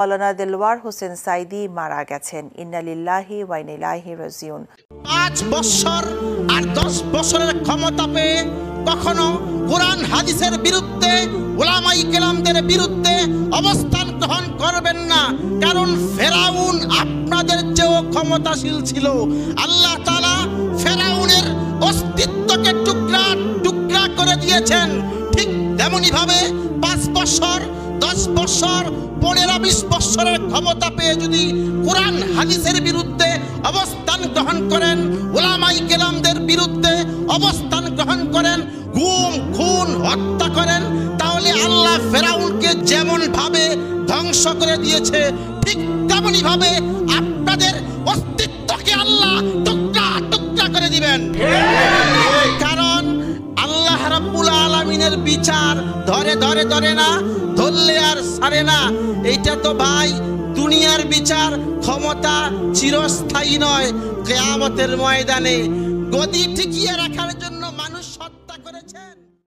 মৌলানা দেলওয়ার হোসেন সাইদি মারা গেছেন। ইন্নালিল্লাহি ওয়াইনিলাহি রাজিউন। পাঁচ বছর আর দশ বছরের ক্ষমতা পেয়ে কখনো কোরআন হাদিসের বিরুদ্ধে, ওলামাই কেলামদের বিরুদ্ধে অবস্থান গ্রহণ করবেন না। কারণ ফেরাউন আপনাদের চেয়েও ক্ষমতাশীল ছিল। আল্লাহ তালা ফেরাউনের অস্তিত্বকে টুকরা টুকরা করে দিয়েছেন। ঠিক তেমনি ভাবে পাঁচ বছর দশ বছর, পনেরো, বিশ বছরের ক্ষমতা পেয়ে যদি কোরআন, হাদিসের বিরুদ্ধে অবস্থান গ্রহণ করেন, ওলামাই কেলামদের বিরুদ্ধে অবস্থান গ্রহণ করেন গুম খুন, হত্যা করেন, তাহলে আল্লাহ ফেরাউনকে যেমন ভাবে ধ্বংস করে দিয়েছে, ঠিক তেমনি ভাবে আপনাদের অস্তিত্বকে আল্লাহ টুকরা টুকরা করে দিবেন। দিনের বিচার ধরে ধরে ধরে না, ধরলে আর সারে না। এইটা তো ভাই, দুনিয়ার বিচার ক্ষমতা চিরস্থায়ী নয়, কেয়ামতের ময়দানে। গদি ঠিকিয়ে রাখার জন্য মানুষ হত্যা করেছেন।